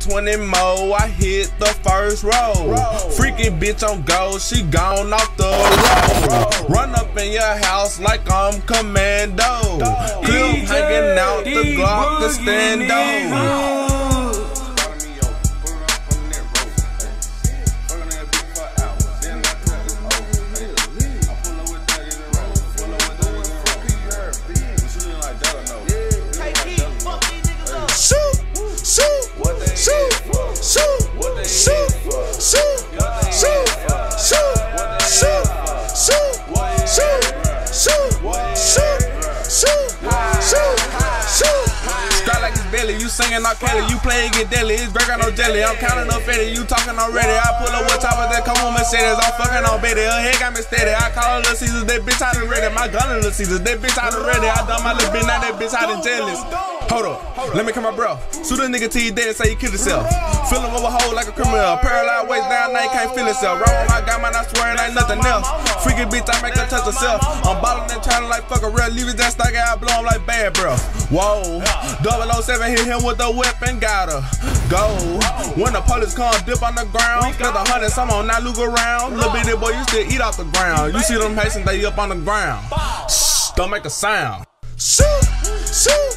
20 more, I hit the first row. Freaky bitch on go, she gone off the road. Run up in your house like I'm commando. Clip hanging out the Glock, the stand You singing not Kelly, you playing get deadly. It's Greg got no jelly. I'm counting up Fetty, you talking already. I pull up with top of that come on Mercedes. I'm fucking on Betty. Her head got me steady. I call her Little Caesars, that bitch out of ready. My gun Little Caesars, that bitch out of ready. I done my little bitch, now that bitch out of jealous. Hold up, let me come my bro. Shoot a nigga till he dead, and say he killed himself. Fill him over hole like a criminal. Paralyzed waist down, now can't feel himself. Roll my guy, man, I swear it ain't nothing else. Freaky bitch, I make her touch herself. I'm ballin' and trying like fuck a real. Leave it that stock out, blow him like bad, bro. Whoa, 007 hit him with the weapon, got her. Go. When the police come, dip on the ground. Spend a hundred, some on that look around. Little bitty boy, you still eat off the ground. You see them Haitians, they up on the ground. Shh, don't make a sound. Shoot, shoot,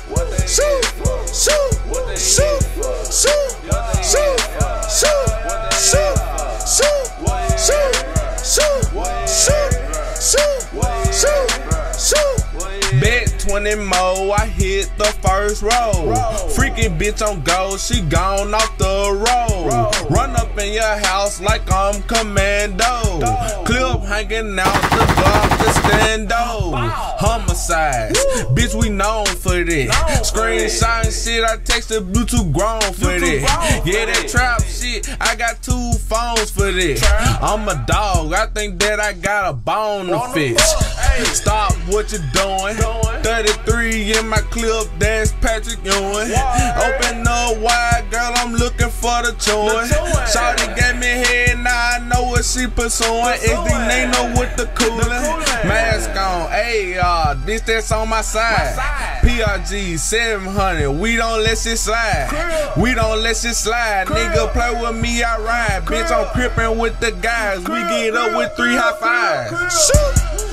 20 more, I hit the first row. Freaky bitch on go, she gone off the road. Run up in your house like I'm commando. Clip hanging out the block, the stand homicides. Bitch, we known for this. Screenshot and shit, I text texted Bluetooth grown for this. Yeah, that trap shit, I got two phones for this. I'm a dog, I think that I got a bone to fix. Stop what you doing. 33 in my clip, that's Patrick Ewing. Open up wide, girl, I'm looking for the chewing. Shawty gave me head, now I know what she pursuing. SD Nano with the cooling. Mask on, hey, uh, this that's on my side. PRG 700, we don't let shit slide. We don't let shit slide. Nigga play with me, I ride. Bitch, I'm crippin' with the guys. We get up with three high fives. Shoot,